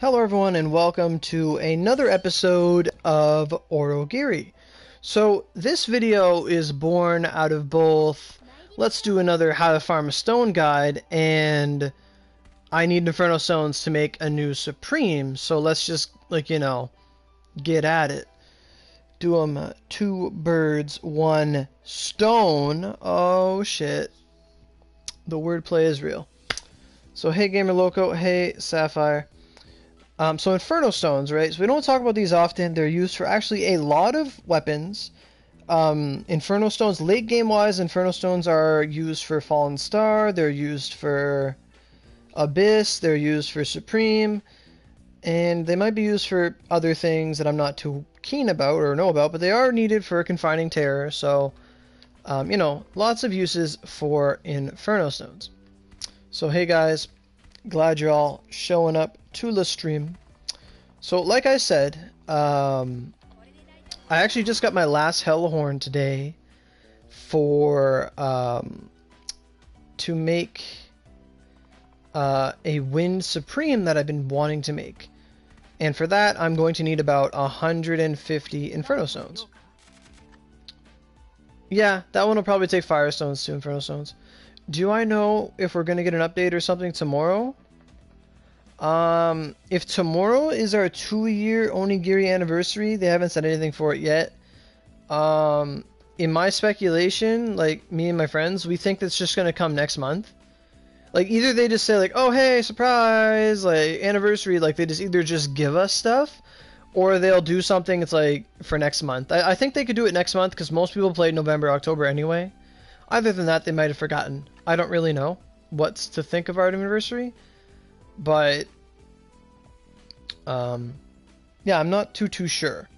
Hello, everyone, and welcome to another episode of Aurogiri. So, this video is born out of both let's do another How to Farm a Stone guide and I need Inferno Stones to make a new Supreme, so let's just, like, you know, get at it. Do them uh, two birds, one stone. Oh, shit. The wordplay is real. So, hey, Gamer Loco. Hey, Sapphire. Um, so Inferno Stones, right? So we don't talk about these often. They're used for actually a lot of weapons. Um, Inferno Stones, late game wise, Inferno Stones are used for Fallen Star. They're used for Abyss. They're used for Supreme. And they might be used for other things that I'm not too keen about or know about, but they are needed for Confining Terror. So, um, you know, lots of uses for Inferno Stones. So, hey guys, glad you're all showing up to the stream. So, like I said, um, I actually just got my last Hellhorn today for um, to make uh, a Wind Supreme that I've been wanting to make. And for that, I'm going to need about 150 Inferno Stones. Yeah, that one will probably take Firestones to Inferno Stones. Do I know if we're going to get an update or something tomorrow? Um, if tomorrow is our two-year Onigiri anniversary, they haven't said anything for it yet. Um, in my speculation, like me and my friends, we think that's just gonna come next month. Like either they just say like, "Oh hey, surprise!" like anniversary, like they just either just give us stuff, or they'll do something. It's like for next month. I, I think they could do it next month because most people play November, October anyway. Other than that, they might have forgotten. I don't really know what's to think of our anniversary but um, yeah, I'm not too too sure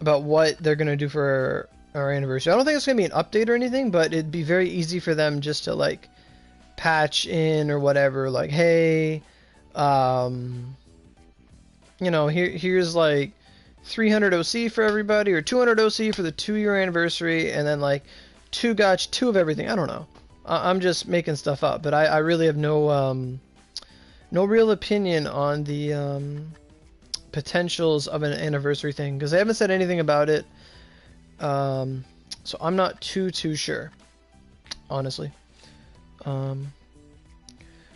about what they're gonna do for our anniversary. I don't think it's gonna be an update or anything, but it'd be very easy for them just to like patch in or whatever. Like, hey, um, you know, here here's like 300 OC for everybody or 200 OC for the two year anniversary, and then like two gotch, two of everything. I don't know. I- am just making stuff up, but I, I really have no um no real opinion on the um, potentials of an anniversary thing because they haven't said anything about it. Um, so I'm not too too sure, honestly. Um,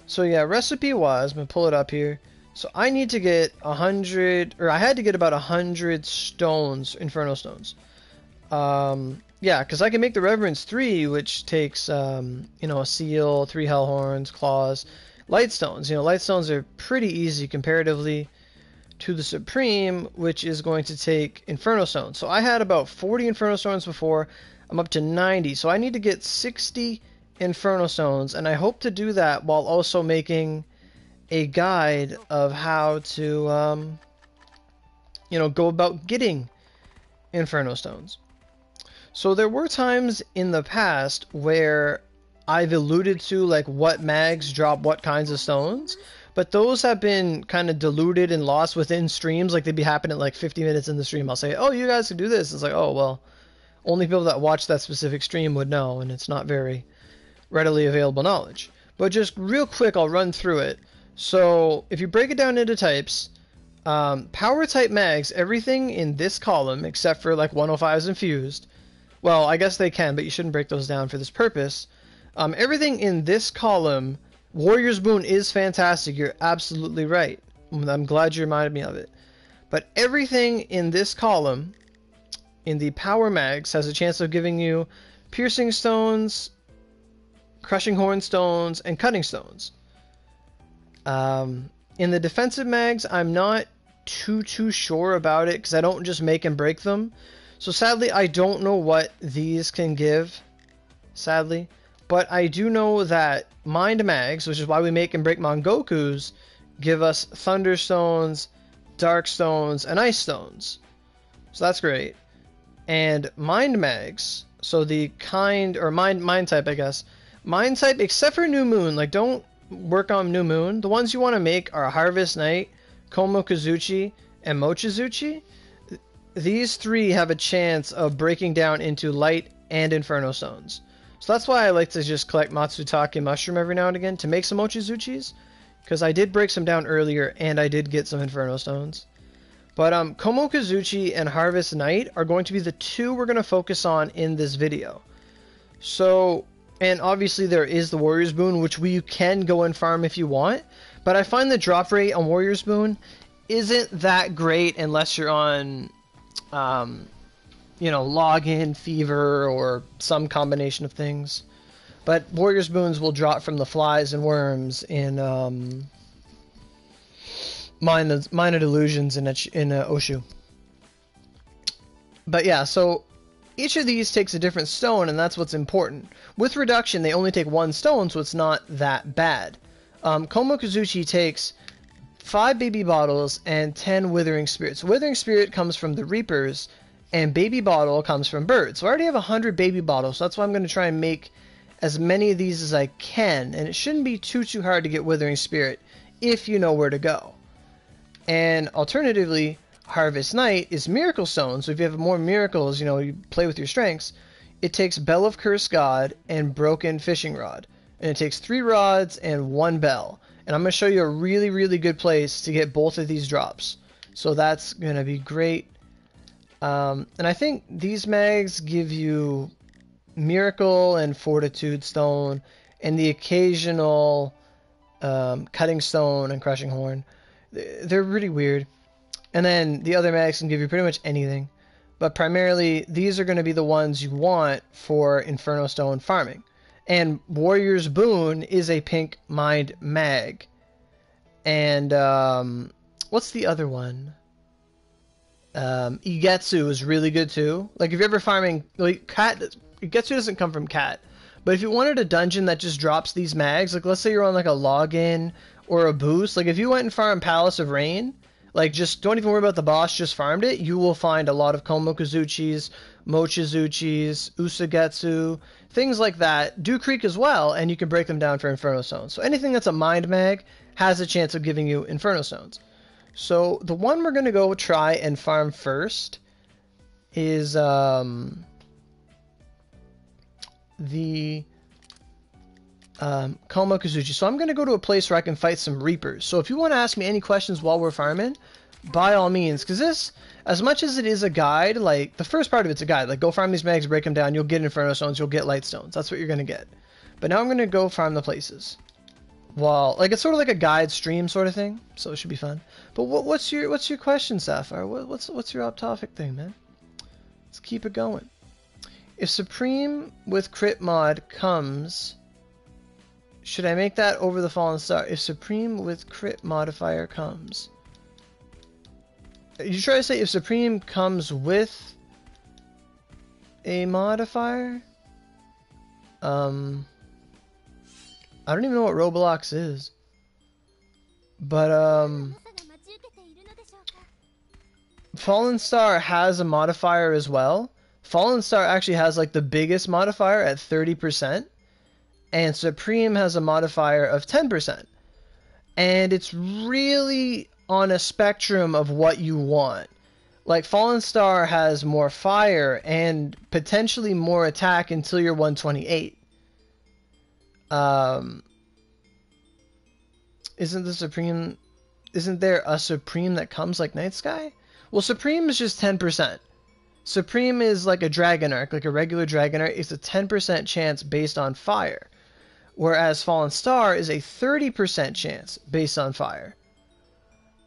so yeah, recipe wise, I'm gonna pull it up here. So I need to get a hundred, or I had to get about a hundred stones, Inferno stones. Um, yeah, because I can make the Reverence three, which takes um, you know a seal, three Hellhorns, claws, Lightstones. You know, Lightstones are pretty easy comparatively to the Supreme, which is going to take Inferno Stones. So I had about 40 Inferno Stones before. I'm up to 90. So I need to get 60 Inferno Stones, and I hope to do that while also making a guide of how to, um, you know, go about getting Inferno Stones. So there were times in the past where I've alluded to like what mags drop what kinds of stones, but those have been kind of diluted and lost within streams. Like they'd be happening like 50 minutes in the stream. I'll say, "Oh, you guys can do this." It's like, "Oh, well, only people that watch that specific stream would know, and it's not very readily available knowledge." But just real quick, I'll run through it. So if you break it down into types, um, power type mags, everything in this column except for like 105s infused. Well, I guess they can, but you shouldn't break those down for this purpose. Um, everything in this column, Warrior's Boon is fantastic. You're absolutely right. I'm glad you reminded me of it. But everything in this column, in the Power Mags, has a chance of giving you Piercing Stones, Crushing Horn Stones, and Cutting Stones. Um, in the Defensive Mags, I'm not too too sure about it because I don't just make and break them. So sadly, I don't know what these can give. Sadly. But I do know that Mind Mags, which is why we make and break Mongokus, give us Thunderstones, Dark Stones, and Ice Stones. So that's great. And Mind Mags, so the kind or mind mind type, I guess. Mind type, except for New Moon, like don't work on New Moon. The ones you want to make are Harvest Knight, Komo Kazuchi, and Mochizuchi. These three have a chance of breaking down into Light and Inferno Stones. So that's why I like to just collect Matsutake Mushroom every now and again to make some Mochizuchis. because I did break some down earlier and I did get some Inferno Stones. But um, Komo Kazuchi and Harvest Knight are going to be the two we're going to focus on in this video. So, and obviously there is the Warrior's Boon, which we can go and farm if you want. But I find the drop rate on Warrior's Boon isn't that great unless you're on, um, you know, login, fever, or some combination of things. But Warrior's Boons will drop from the flies and worms in um, Mine of Illusions in, a, in a Oshu. But yeah, so each of these takes a different stone, and that's what's important. With reduction, they only take one stone, so it's not that bad. Um, Komo Kazuchi takes five baby bottles and ten withering spirits. Withering spirit comes from the reapers, and baby bottle comes from birds. So I already have a 100 baby bottles, so that's why I'm going to try and make as many of these as I can, and it shouldn't be too too hard to get Withering Spirit if you know where to go. And alternatively, Harvest Night is Miracle Stone, so if you have more miracles, you know, you play with your strengths, it takes Bell of Curse God and Broken Fishing Rod. And it takes three rods and one bell. And I'm going to show you a really, really good place to get both of these drops. So that's going to be great. Um, and I think these mags give you Miracle and Fortitude Stone, and the occasional um, Cutting Stone and Crushing Horn. They're really weird. And then the other mags can give you pretty much anything. But primarily, these are going to be the ones you want for Inferno Stone farming. And Warrior's Boon is a pink mind mag. And um, what's the other one? Um, Igetsu is really good too. Like if you're ever farming, like cat Getsu doesn't come from cat. But if you wanted a dungeon that just drops these mags, like let's say you're on like a login or a boost, like if you went and farmed Palace of Rain, like just don't even worry about the boss, just farmed it, you will find a lot of Komokazuchis, Mochizuchis, Usagetsu, things like that. do creak as well, and you can break them down for Inferno Stones. So anything that's a mind mag has a chance of giving you Inferno Stones. So the one we're gonna go try and farm first is um the um, Komo Kazuchi. So I'm going to go to a place where I can fight some Reapers. So if you want to ask me any questions while we're farming, by all means. Because this, as much as it is a guide, like, the first part of it's a guide. Like, go farm these mags, break them down, you'll get Inferno Stones, you'll get Light Stones. That's what you're to get. But now I'm to go farm the places. Well, like, it's sort of like a guide stream sort of thing. So it should be fun. But what, what's your what's your question, Sapphire? What, what's, what's your off topic thing, man? Let's keep it going. If Supreme with crit mod comes, should I make that over the Fallen Star? If Supreme with crit modifier comes. You try to say if Supreme comes with a modifier? Um, I don't even know what Roblox is. But, um, Fallen Star has a modifier as well. Fallen Star actually has like the biggest modifier at 30%, and Supreme has a modifier of 10%. And it's really on a spectrum of what you want. Like Fallen Star has more fire and potentially more attack until you're 128. Um, isn't the Supreme? Isn't there a Supreme that comes like Night Sky? Well, Supreme is just 10%. Supreme is like a Dragon Arc, like a regular Dragon Arc. It's a 10% chance based on fire. Whereas Fallen Star is a 30% chance based on fire.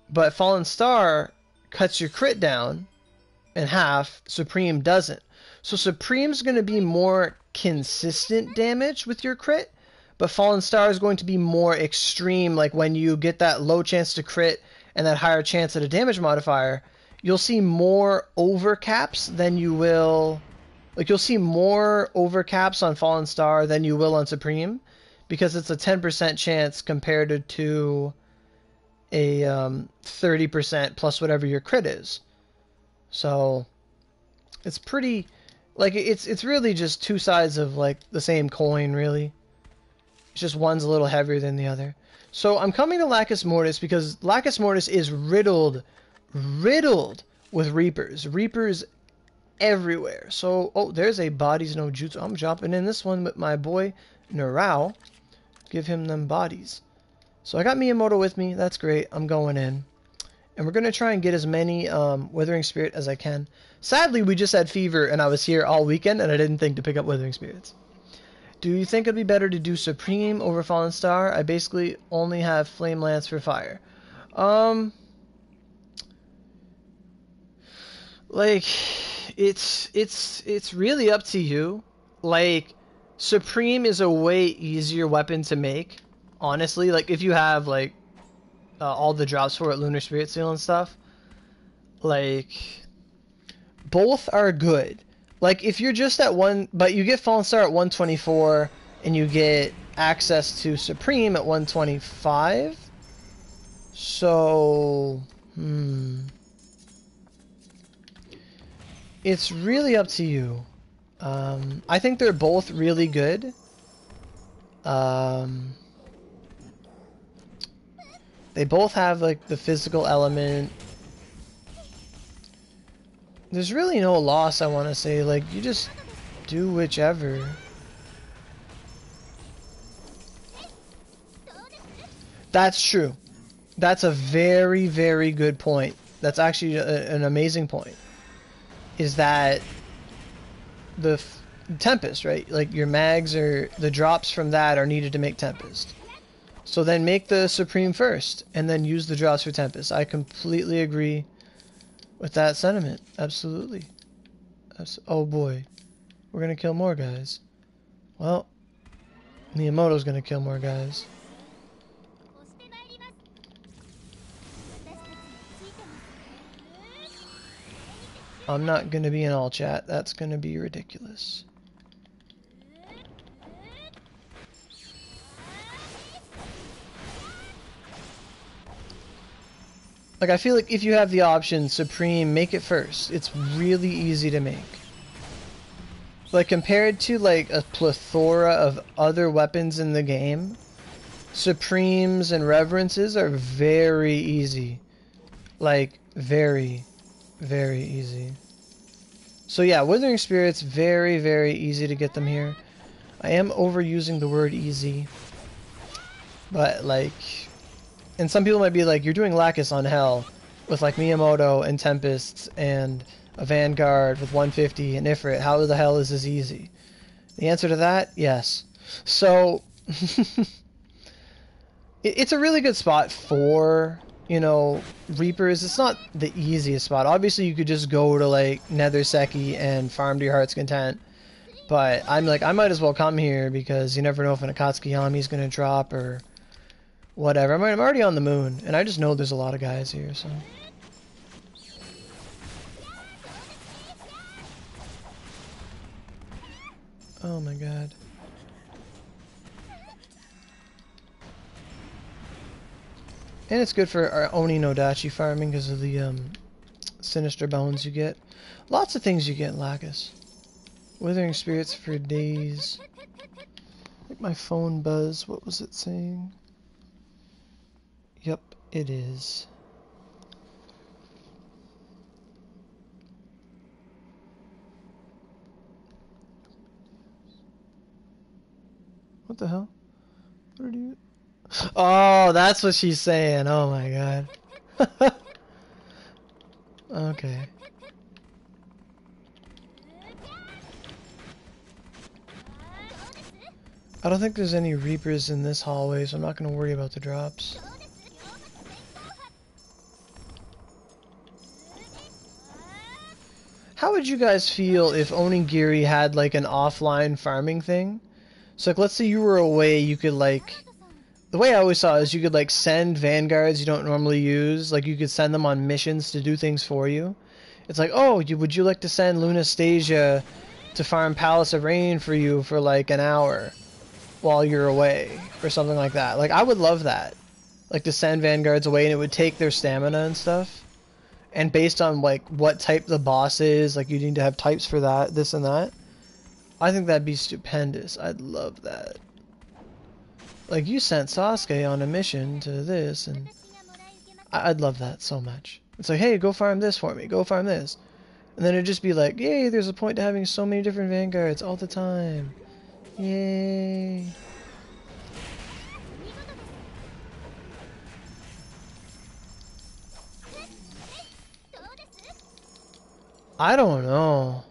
But Fallen Star cuts your crit down in half, Supreme doesn't. So Supreme's going to be more consistent damage with your crit, but Fallen Star is going to be more extreme, like when you get that low chance to crit and that higher chance at a damage modifier you'll see more overcaps than you will like you'll see more overcaps on Fallen Star than you will on Supreme because it's a 10% chance compared to a um, 30% plus whatever your crit is. So it's pretty like it's it's really just two sides of like the same coin really. It's just one's a little heavier than the other. So I'm coming to Lacus Mortis because Lacus Mortis is riddled riddled with Reapers. Reapers everywhere. So, oh, there's a Bodies no Jutsu. I'm jumping in this one with my boy Narao. Give him them bodies. So I got Miyamoto with me. That's great. I'm going in. And we're going to try and get as many um, Withering Spirit as I can. Sadly, we just had Fever and I was here all weekend and I didn't think to pick up Withering Spirits. Do you think it'd be better to do Supreme over Fallen Star? I basically only have Flame Lance for fire. Um, like, it's it's it's really up to you. Like, Supreme is a way easier weapon to make. Honestly, like if you have like uh, all the drops for it, Lunar Spirit Seal and stuff, like both are good. Like if you're just at one, but you get Fallen Star at 124, and you get access to Supreme at 125. So, hmm. It's really up to you. Um, I think they're both really good. Um, they both have like the physical element. There's really no loss, I want to say. Like, you just do whichever. That's true. That's a very, very good point. That's actually a, an amazing point. Is that the Tempest, right? Like your mags are the drops from that are needed to make Tempest. So then make the Supreme first, and then use the drops for Tempest. I completely agree with that sentiment. Absolutely. Abs oh boy, we're gonna kill more guys. Well, Miyamoto's gonna kill more guys. I'm not gonna be in all chat. That's gonna be ridiculous. Like, I feel like if you have the option, Supreme, make it first. It's really easy to make. Like, compared to, like, a plethora of other weapons in the game, Supremes and Reverences are very easy. Like, very, very easy. So yeah, Withering Spirits, very, very easy to get them here. I am overusing the word easy. But, like, and some people might be like, you're doing Lacus on Hell with like Miyamoto and Tempest and a Vanguard with 150 and Ifrit. How the hell is this easy? The answer to that, yes. So it's a really good spot for you know Reapers. It's not the easiest spot. Obviously, you could just go to like Nether Seki and farm to your heart's content. But I'm like, I might as well come here because you never know if an Akatsuki Yami is gonna drop or whatever. I'm, I'm already on the moon, and I just know there's a lot of guys here, so... Oh my god. And it's good for our Oni no Dachi farming because of the um, sinister bones you get. Lots of things you get in Lacus. Withering spirits for days. My phone buzz. What was it saying? Yep, it is. What the hell? What are you? Oh, that's what she's saying. Oh my god. okay. I don't think there's any Reapers in this hallway, so I'm not going to worry about the drops. Would you guys feel if Onigiri had like an offline farming thing? So like let's say you were away, you could like the way I always saw is you could like send vanguards you don't normally use, like you could send them on missions to do things for you. It's like, oh, you, would you like to send Lunastasia to farm Palace of Rain for you for like an hour while you're away or something like that? Like I would love that, like to send vanguards away and it would take their stamina and stuff and based on like what type the boss is, like you need to have types for that, this and that. I think that'd be stupendous. I'd love that. Like you sent Sasuke on a mission to this, and I would love that so much. It's like, hey, go farm this for me. Go farm this, and then it'd just be like, yay! There's a point to having so many different vanguards all the time. Yay! I don't know.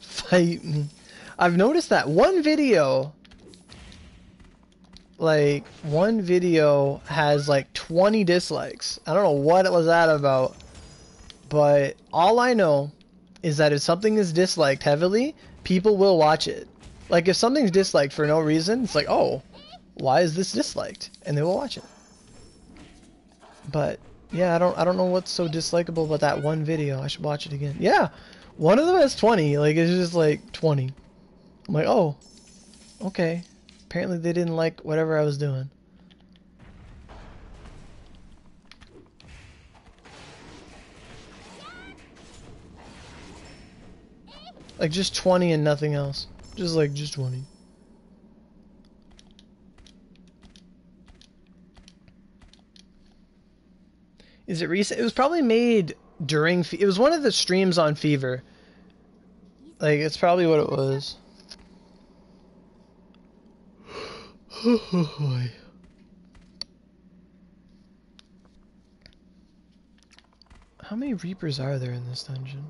Fight me. I've noticed that one video, like, one video has like 20 dislikes. I don't know what it was that about, but all I know is that if something is disliked heavily, people will watch it. Like, if something's disliked for no reason, it's like, oh, why is this disliked? And they will watch it. But yeah, I don't I don't know what's so dislikable about that one video. I should watch it again. Yeah, one of them has 20. Like it's just like 20. I'm like, oh, okay. Apparently they didn't like whatever I was doing. Like just 20 and nothing else. Just like just 20. Is it recent? It was probably made during. Fe it was one of the streams on Fever. Like it's probably what it was. How many Reapers are there in this dungeon?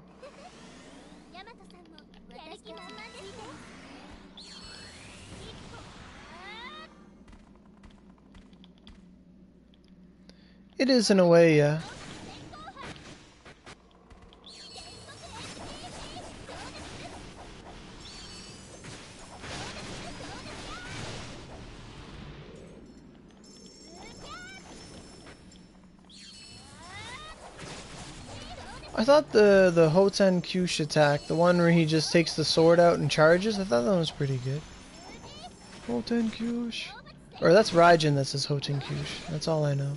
It is in a way, yeah. I thought the the Hoten Kyush attack, the one where he just takes the sword out and charges, I thought that was pretty good. Hoten Kyush. Or that's Raijin that says Hoten Kyush. That's all I know.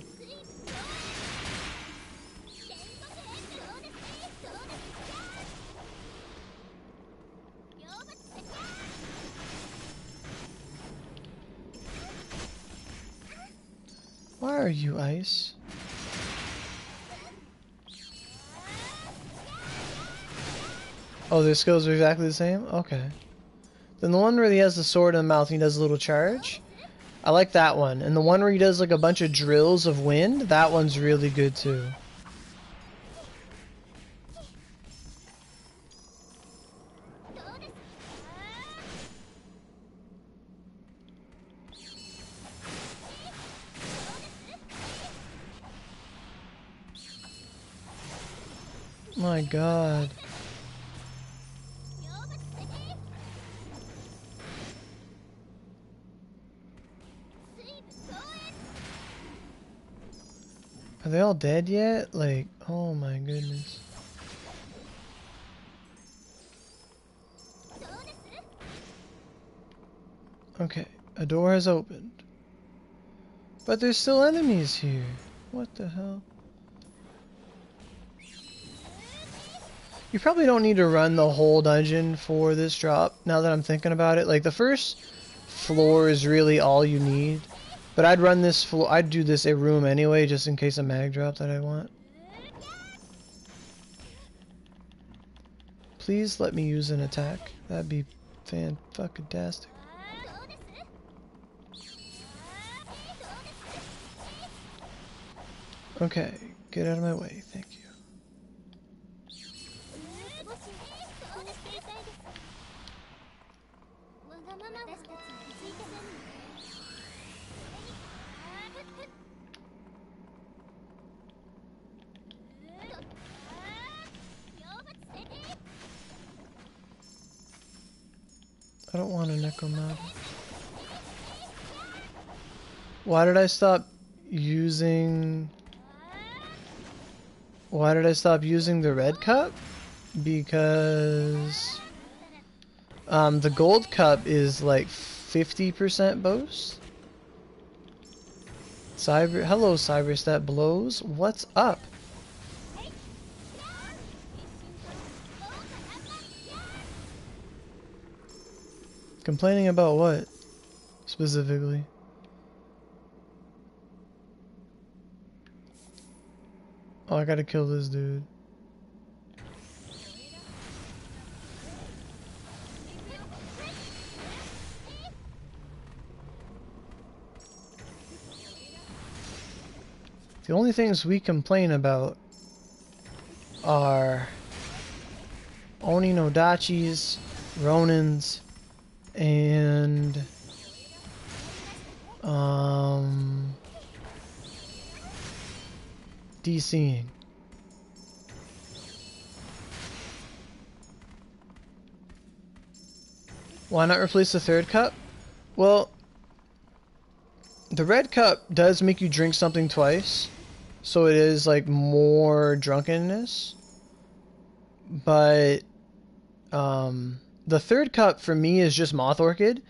Oh, their skills are exactly the same? Okay. Then the one where he has the sword in the mouth and he does a little charge. I like that one. And the one where he does like a bunch of drills of wind, that one's really good too. My god. Are they all dead yet? Like, oh my goodness. Okay, a door has opened. But there's still enemies here. What the hell? You probably don't need to run the whole dungeon for this drop, now that I'm thinking about it. Like, the first floor is really all you need. But I'd run this floor, I'd do this a room anyway, just in case a mag drop that I want. Please let me use an attack. That'd be fan-fucking-tastic. Okay, get out of my way, thank you. A necromancer. Why did I stop using... Why did I stop using the red cup? Because... Um, the gold cup is like 50% boost. Cyber, hello Cyberstat blows. What's up? Complaining about what? Specifically? Oh, I gotta kill this dude. The only things we complain about are Oni no Dachis, Ronins, and um, DCing. Why not replace the third cup? Well, the red cup does make you drink something twice, so it is like more drunkenness. But um, the third cup for me is just moth orchid,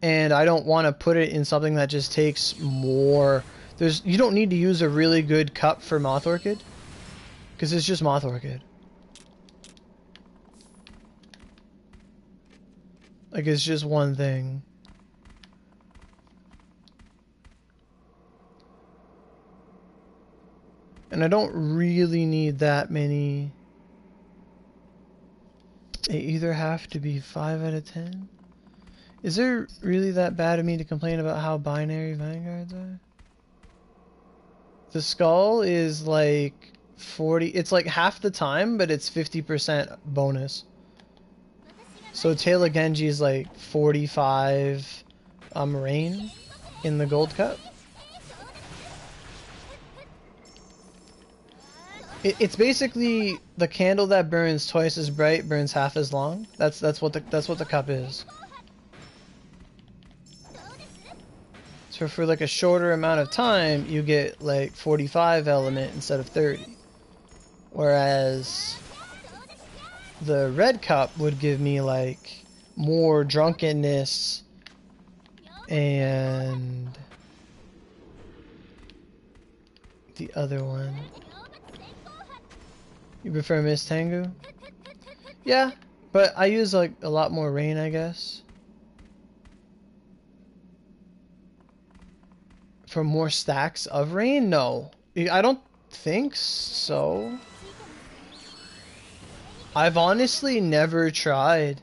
and I don't want to put it in something that just takes more. There's you don't need to use a really good cup for moth orchid, because it's just moth orchid. Like it's just one thing. And I don't really need that many. They either have to be 5 out of 10. Is there really that bad of me to complain about how binary vanguards are? The skull is like 40, it's like half the time, but it's 50% bonus. So Taylor Genji is like 45 um, rain in the gold cup. It's basically the candle that burns twice as bright burns half as long. That's that's what the that's what the cup is. So for like a shorter amount of time, you get like 45 element instead of 30. Whereas the red cup would give me like more drunkenness and the other one. You prefer Miss Tengu? Yeah, but I use like a lot more rain, I guess. For more stacks of rain? No. I don't think so. I've honestly never tried.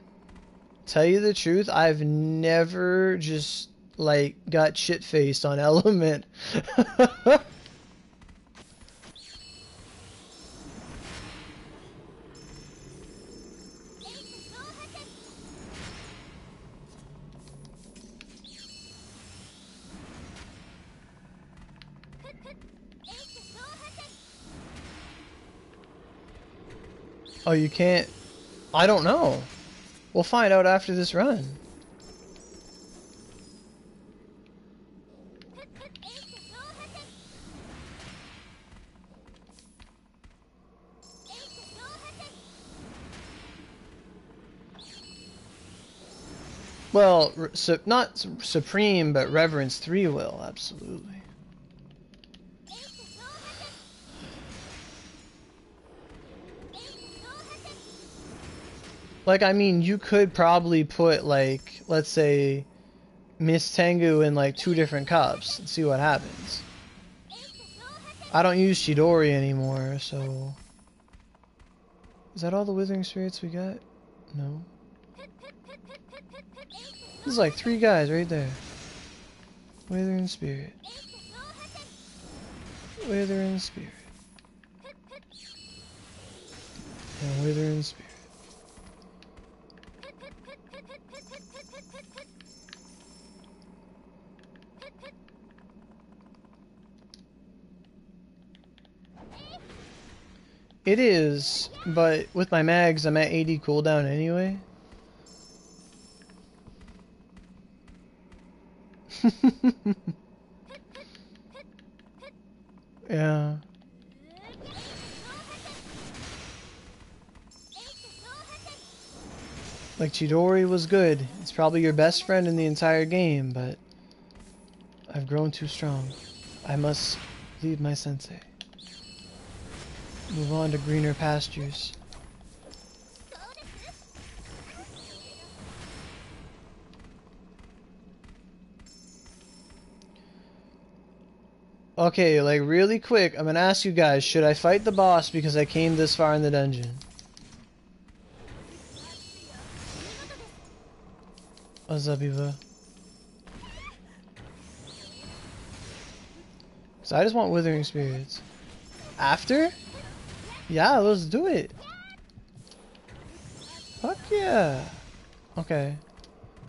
Tell you the truth, I've never just like got shit faced on element. Oh, you can't... I don't know. We'll find out after this run. Well, su not Supreme, but Reverence 3 will, absolutely. Like, I mean, you could probably put, like, let's say, Miss Tengu in, like, two different cups and see what happens. I don't use Chidori anymore, so... Is that all the Withering Spirits we got? No. There's like three guys right there. Withering Spirit. Withering Spirit. And Withering Spirit. It is, but with my mags, I'm at 80 cooldown anyway. yeah. Like Chidori was good. It's probably your best friend in the entire game, but I've grown too strong. I must leave my sensei. Move on to greener pastures. Okay, like really quick, I'm gonna ask you guys, should I fight the boss because I came this far in the dungeon? What's up, Eva? So I just want Withering Spirits. After? Yeah, let's do it. Fuck yeah. Okay.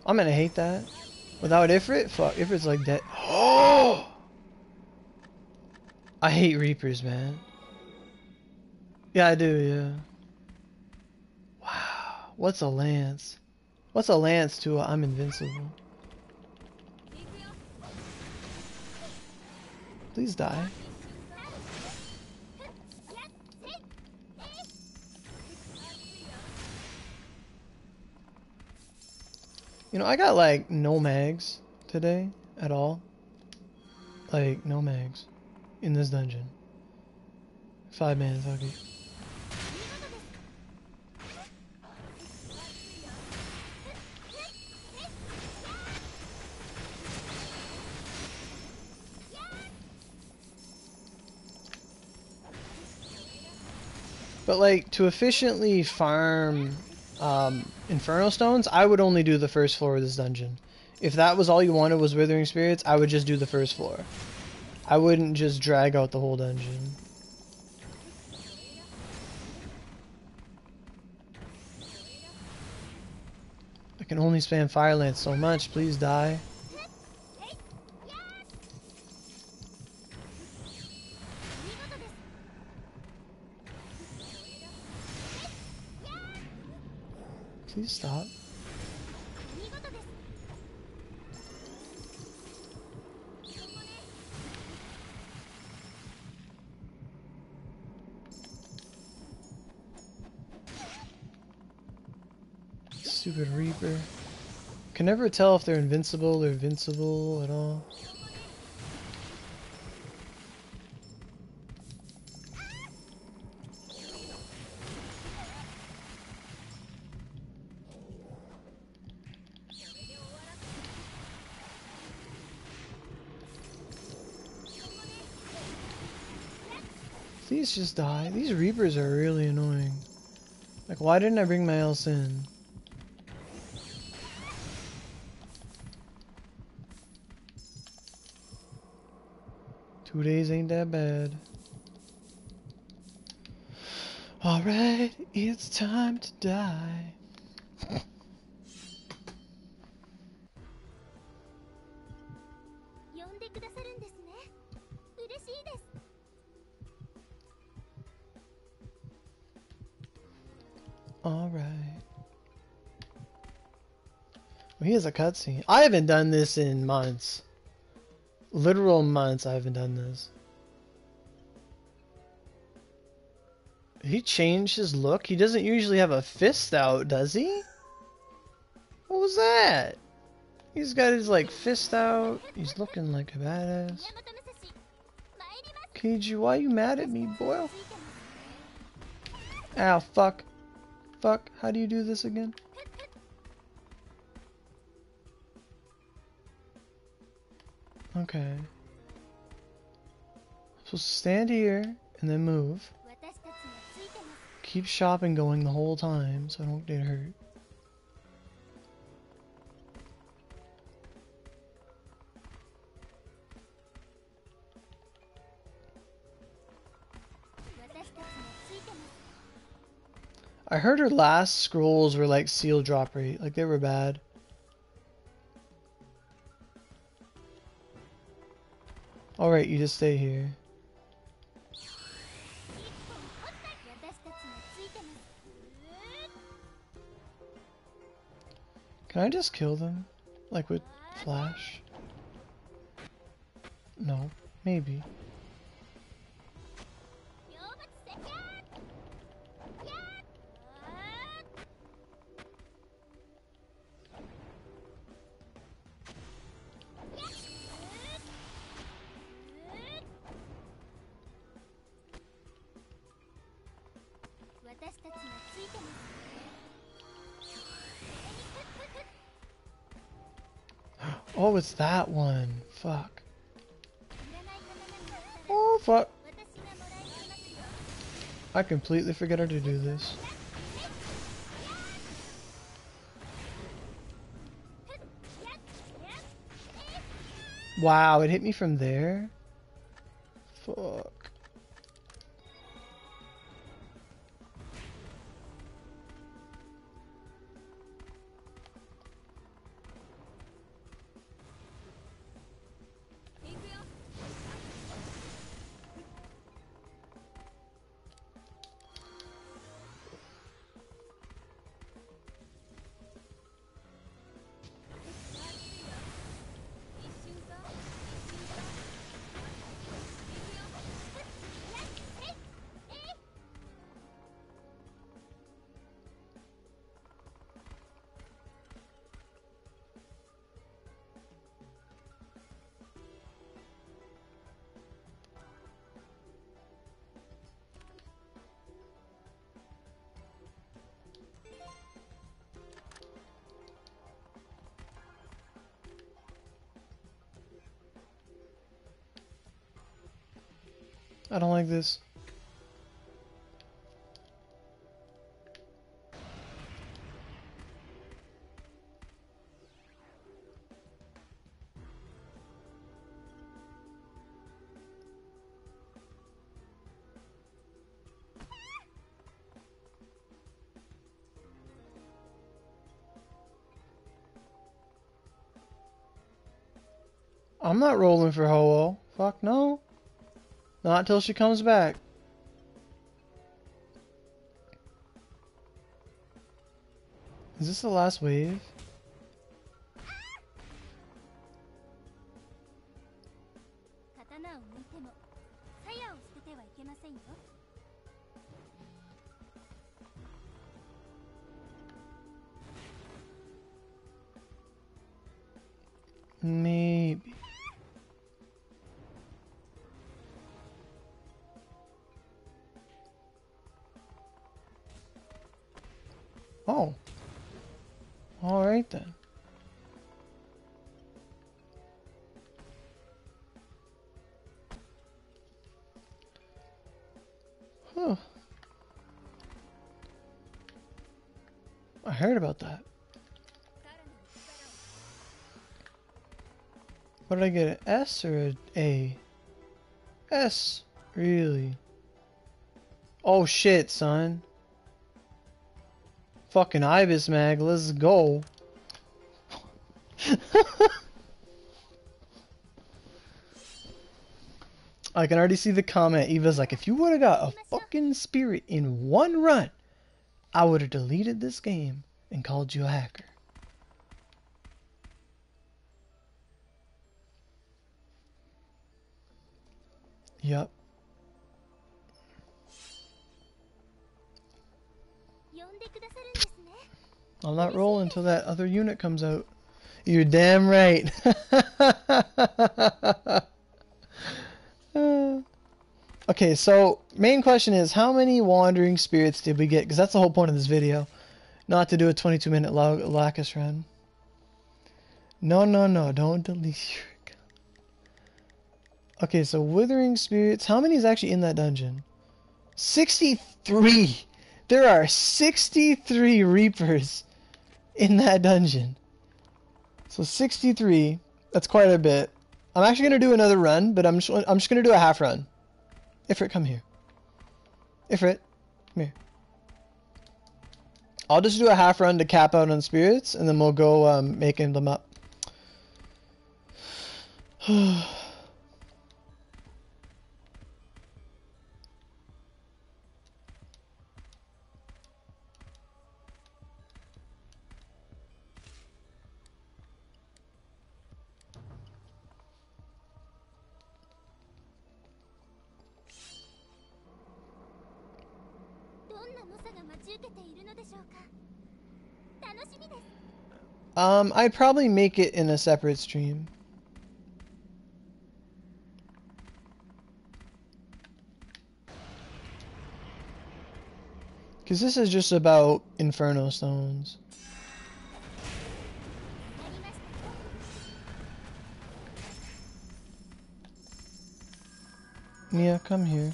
I'm gonna hate that. Without Ifrit? Fuck, Ifrit's like dead. Oh! I hate Reapers, man. Yeah, I do, yeah. Wow. What's a lance? What's a lance to a I'm invincible? Please die. You know, I got like no mags today at all. Like, no mags in this dungeon. Five man, fuck it. But like to efficiently farm um, Inferno Stones, I would only do the first floor of this dungeon. If that was all you wanted was Withering Spirits, I would just do the first floor. I wouldn't just drag out the whole dungeon. I can only spam Fire Lance so much, please die. Please stop. Stupid Reaper. Can never tell if they're invincible or invincible at all. Please just die. These Reapers are really annoying. Like, why didn't I bring my else in? Two days ain't that bad. Alright, it's time to die. a cutscene. I haven't done this in months. Literal months I haven't done this. He changed his look? He doesn't usually have a fist out, does he? What was that? He's got his like fist out. He's looking like a badass. KJ, why you mad at me, boy? Ow, fuck. Fuck, how do you do this again? Okay. So stand here and then move. Keep shopping going the whole time so I don't get hurt. I heard her last scrolls were like seal drop rate, like they were bad. Alright, you just stay here. Can I just kill them? Like with Flash? No, maybe. was that one? Fuck. Oh, fuck. I completely forgot how to do this. Wow, it hit me from there? Fuck. I don't like this. I'm not rolling for Ho-Oh. Fuck no. Not till she comes back. Is this the last wave? Heard about that. What did I get? An S or an A? S. Really? Oh shit, son. Fucking Ibis Mag, let's go. I can already see the comment. Eva's like, if you would have got a fucking spirit in one run, I would have deleted this game and called you a hacker. Yep. I'm not rolling until that other unit comes out. You're damn right. okay, so main question is how many wandering spirits did we get? Because that's the whole point of this video. Not to do a 22 minute Lacus run. No, no, no, don't delete your account. Okay, so Withering Spirits. How many is actually in that dungeon? 63! There are 63 Reapers in that dungeon. So 63, that's quite a bit. I'm actually going to do another run, but I'm just, I'm just going to do a half run. Ifrit, come here. Ifrit, come here. I'll just do a half run to cap out on spirits, and then we'll go um, making them up. Um, I'd probably make it in a separate stream. Because this is just about Inferno Stones. Mia, come here.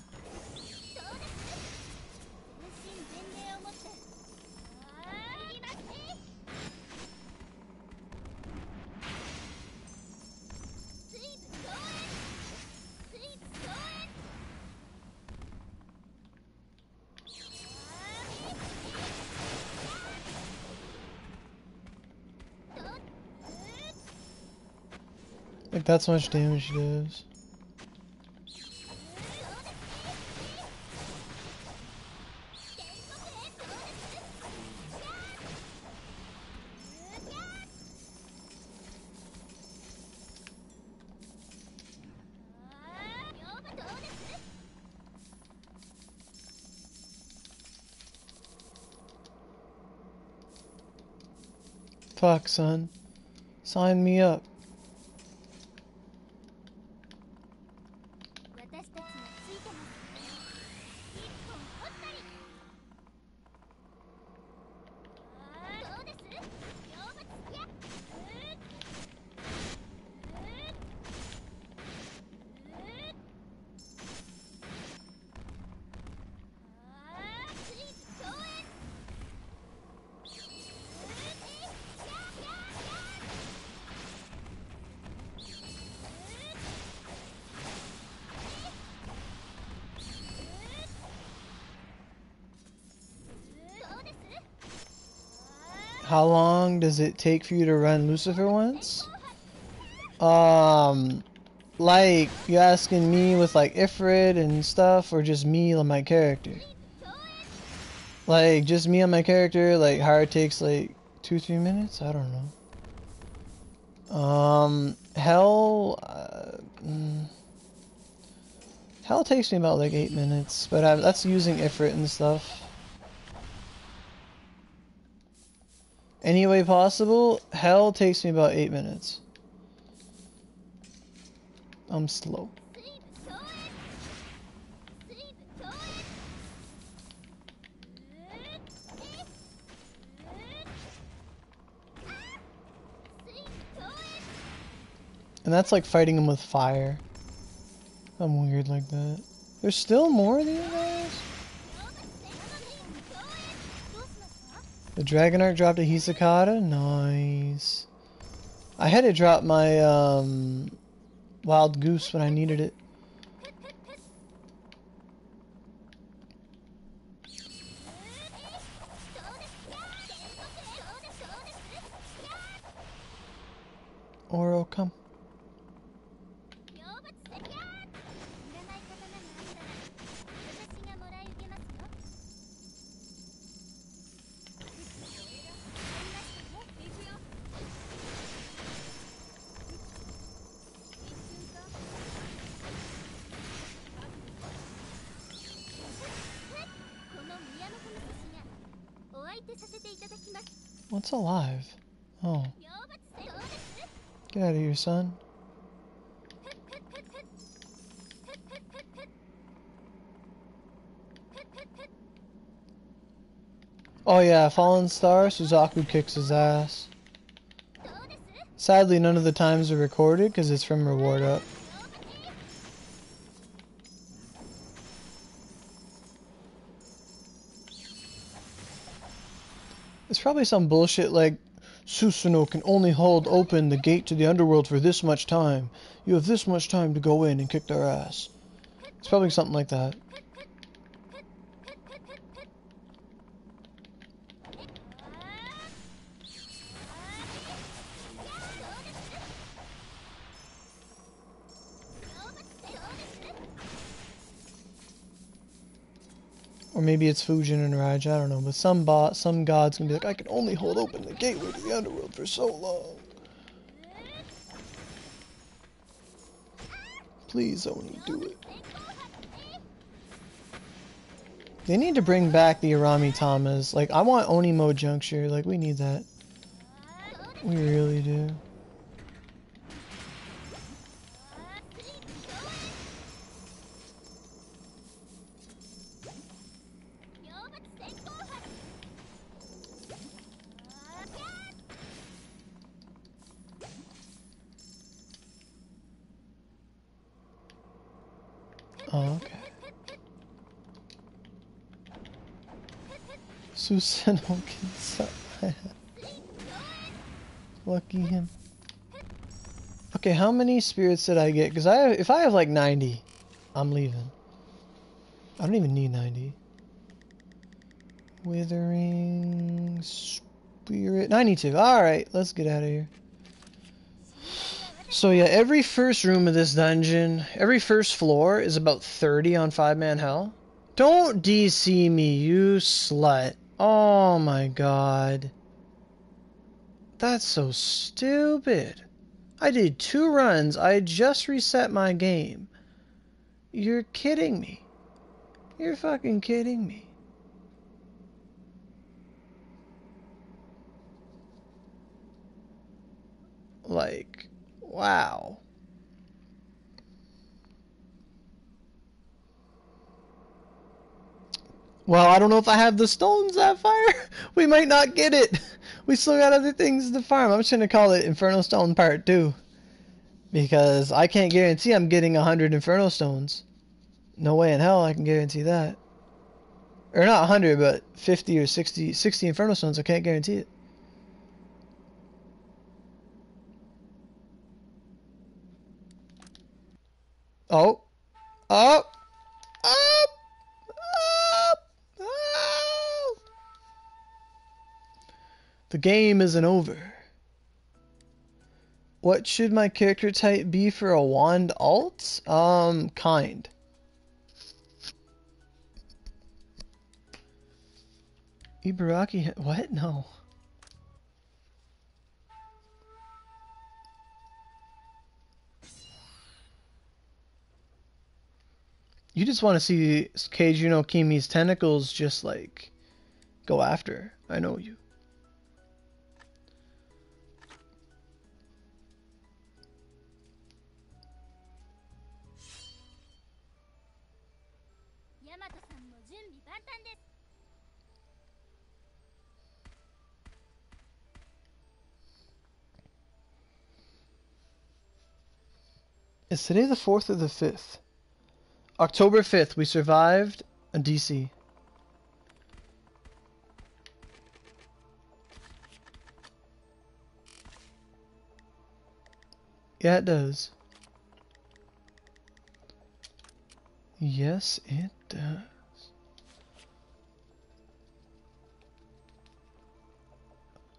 Like that's how much damage she does. Fuck, son. Sign me up. How long does it take for you to run Lucifer once? Um, like, you asking me with like Ifrit and stuff, or just me on my character? Like, just me on my character, like, how it takes like two, three minutes? I don't know. Um, Hell, uh, mm, Hell takes me about like eight minutes, but I, that's using Ifrit and stuff. Any way possible? Hell takes me about eight minutes. I'm slow. And that's like fighting them with fire. I'm weird like that. There's still more of these guys? The Dragon Arc dropped a Hisakata? Nice. I had to drop my um, Wild Goose when I needed it. Oro, come. What's alive? Oh. Get out of here, son. Oh yeah, Fallen Star, Suzaku kicks his ass. Sadly, none of the times are recorded because it's from Reward Up. Probably some bullshit like Susanoo can only hold open the gate to the underworld for this much time. You have this much time to go in and kick their ass. It's probably something like that. Or maybe it's Fujin and Raj, I don't know. But some bot, some god's gonna be like, I can only hold open the gateway to the underworld for so long. Please, Oni, do it. They need to bring back the Arami Tamas. Like, I want Oni mode juncture. Like, we need that. We really do. Oh, okay. Can suck. Lucky him. Okay, how many spirits did I get? Because I, if I have like 90, I'm leaving. I don't even need 90. Withering spirit 92. All right, let's get out of here. So yeah, every first room of this dungeon, every first floor is about 30 on 5 man hell. Don't DC me, you slut. Oh my god. That's so stupid. I did two runs. I just reset my game. You're kidding me. You're fucking kidding me. Like, wow. Well, I don't know if I have the stones Sapphire. We might not get it. We still got other things to farm. I'm just gonna call it Inferno Stone Part 2. Because I can't guarantee I'm getting 100 Inferno Stones. No way in hell I can guarantee that. Or not 100, but 50 or 60, 60 Inferno Stones. I can't guarantee it. Oh. Oh. Up. Up. Up. The game isn't over. What should my character type be for a wand alt? Um, kind. Ibaraki, what? No. you just want to see Keiji no Kimi's tentacles just like go after. I know you. Is today the 4th or the 5th? October 5th, we survived a DC. Yeah, it does. Yes, it does.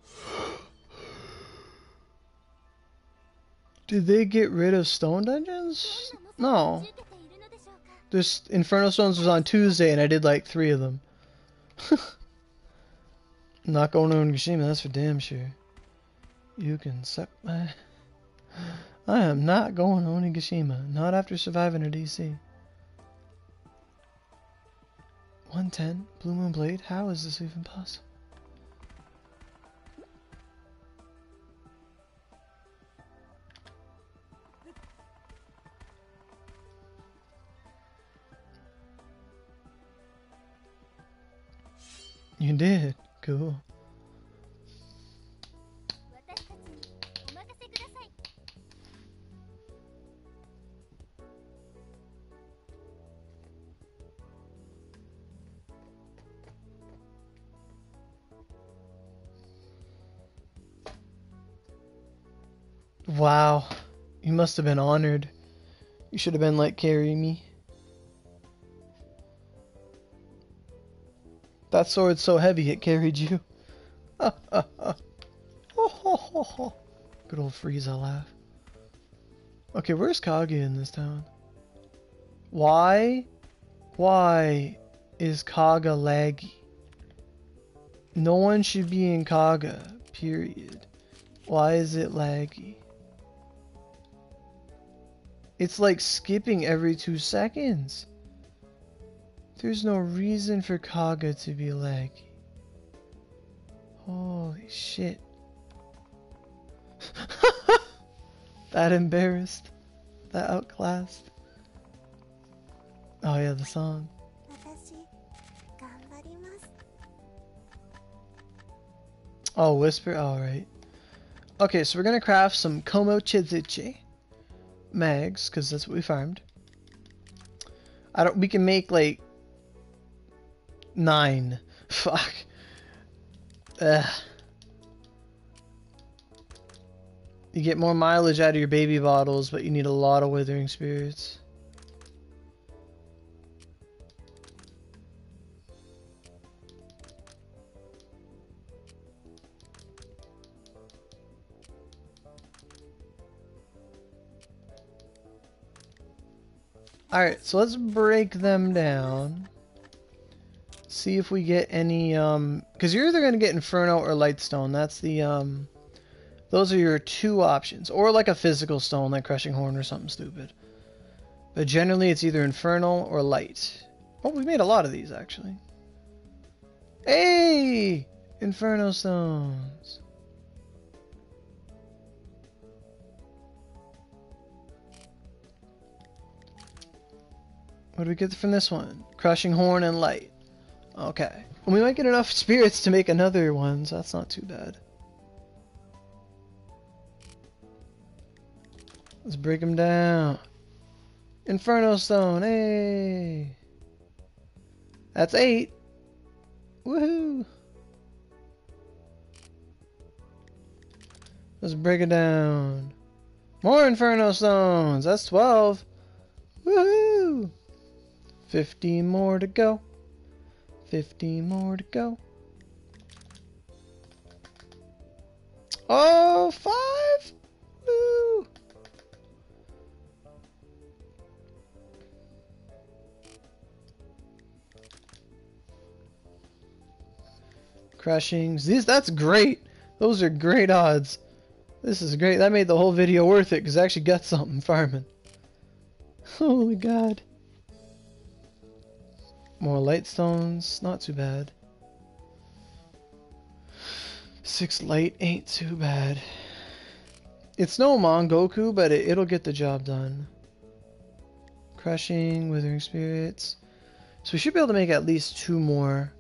Did they get rid of stone dungeons? No. This Inferno Stones was on Tuesday, and I did like three of them. Not going to Nagashima, that's for damn sure. You can suck my... I am not going to Onigashima. Not after surviving a DC. 110? Blue Moon Blade? How is this even possible? You did? Cool. Wow, you must have been honored. You should have been like carry me. That so heavy it carried you. Good old Frieza laugh. Okay, where's Kage in this town? Why? Why is Kaga laggy? No one should be in Kaga, period. Why is it laggy? It's like skipping every two seconds. There's no reason for Kaga to be laggy. Holy shit. that embarrassed. That outclassed. Oh yeah, the song. Oh, whisper? Alright. Okay, so we're gonna craft some Komo Chizuchi mags, because that's what we farmed. I don't we can make like Nine. Fuck. Ugh. You get more mileage out of your baby bottles, but you need a lot of withering spirits. Alright, so let's break them down. See if we get any, um... Because you're either going to get Inferno or Lightstone. That's the, um... Those are your two options. Or like a physical stone, like Crushing Horn or something stupid. But generally, it's either Infernal or Light. Oh, we made a lot of these, actually. Hey! Inferno Stones. What do we get from this one? Crushing Horn and Light. Okay. we might get enough spirits to make another one, so that's not too bad. Let's break them down. Inferno Stone, hey! That's eight. Woohoo! Let's break it down. More Inferno Stones! That's 12. Woohoo! 15 more to go. 15 more to go. Oh, five! Woo! Crushings. These, that's great. Those are great odds. This is great. That made the whole video worth it because I actually got something farming. Holy god. More light stones, not too bad. Six light ain't too bad. It's no Mongoku, but it, it'll get the job done. Crushing, Withering Spirits. So we should be able to make at least two more,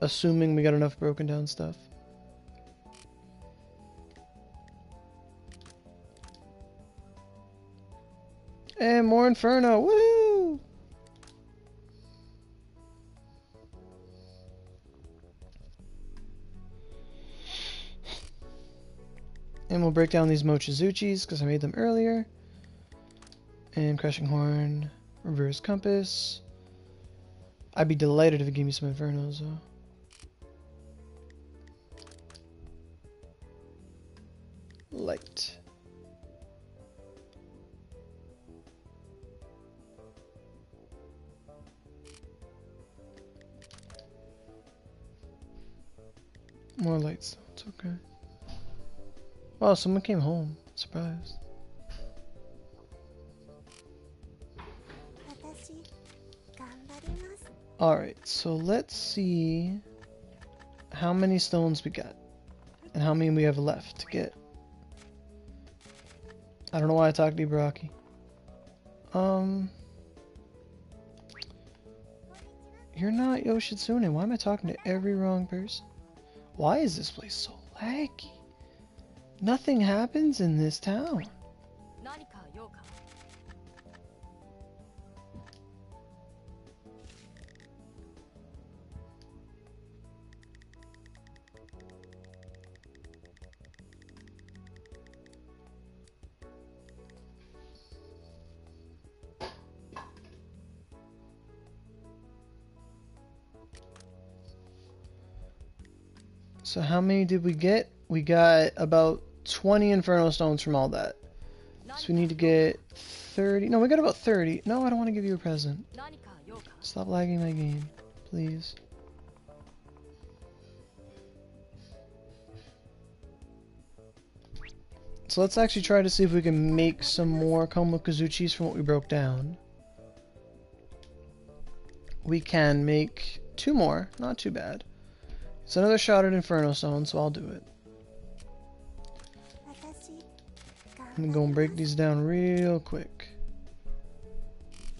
assuming we got enough broken down stuff. And more Inferno, woo! And we'll break down these Mochizuchis because I made them earlier. And Crushing Horn, Reverse Compass. I'd be delighted if it gave me some Infernos though. Light. More lights, it's okay. Oh, someone came home. Surprise. Alright, so let's see how many stones we got and how many we have left to get. I don't know why I talked to Ibaraki. Um, you're not Yoshitsune. Why am I talking to every wrong person? Why is this place so laggy? Nothing happens in this town. So how many did we get? We got about 20 Inferno Stones from all that. So we need to get 30. No, we got about 30. No, I don't want to give you a present. Stop lagging my game, please. So let's actually try to see if we can make some more Komokazuchis from what we broke down. We can make two more, not too bad. It's another shot at Inferno Stone, so I'll do it. I'm gonna break these down real quick.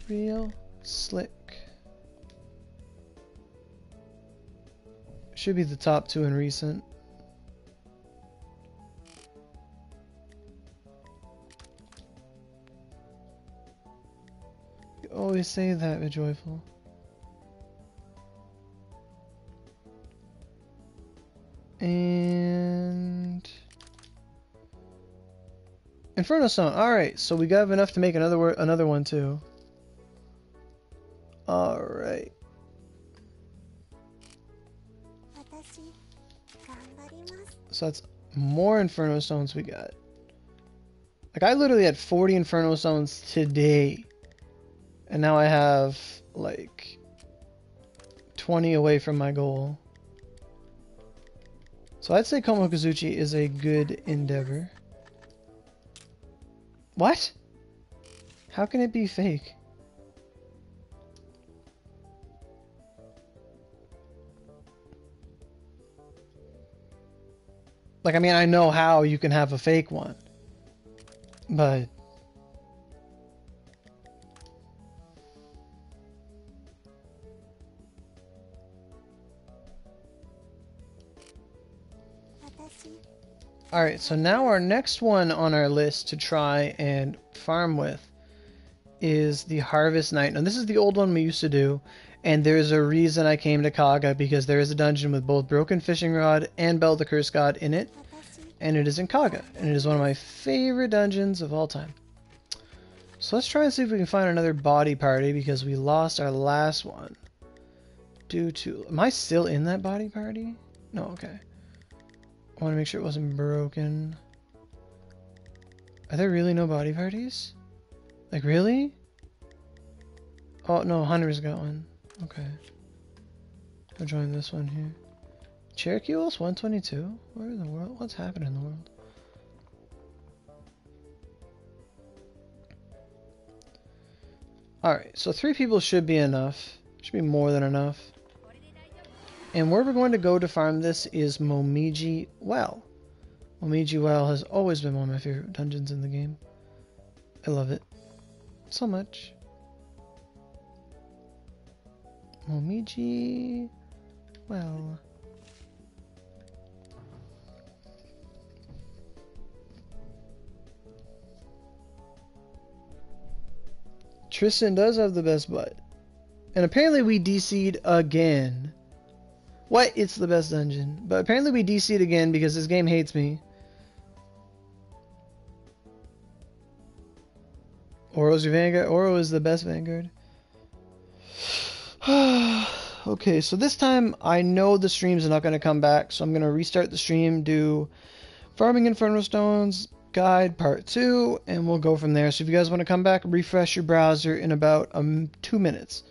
Real slick. Should be the top two in recent. You always say that, joyful. And Inferno Stone. All right, so we got enough to make another another one too. All right. So that's more Inferno Stones we got. Like I literally had 40 Inferno Stones today. And now I have like 20 away from my goal. So I'd say Komokazuchi is a good endeavor. What? How can it be fake? Like, I mean, I know how you can have a fake one. But... Alright, so now our next one on our list to try and farm with is the Harvest Night. Now, this is the old one we used to do, and there's a reason I came to Kaga because there is a dungeon with both Broken Fishing Rod and Bell the Curse God in it, and it is in Kaga, and it is one of my favorite dungeons of all time. So let's try and see if we can find another body party because we lost our last one. Due to... Am I still in that body party? No, okay. I want to make sure it wasn't broken. Are there really no body parties? Like, really? Oh, no, Hunter's got one. Okay. I'll join this one here. Cherokee Wolf's 122? Where in the world? What's happening in the world? Alright, so three people should be enough. Should be more than enough. And where we're going to go to farm this is Momiji Well. Momiji Well has always been one of my favorite dungeons in the game. I love it so much. Momiji Well. Tristan does have the best butt. And apparently we DC'd again. What? It's the best dungeon. But apparently we DC'd again because this game hates me. Oro's your Vanguard. Oro is the best Vanguard. okay, so this time I know the streams are not going to come back, so I'm going to restart the stream, do Farming Inferno Stones Guide Part 2, and we'll go from there. So if you guys want to come back, refresh your browser in about um, two minutes.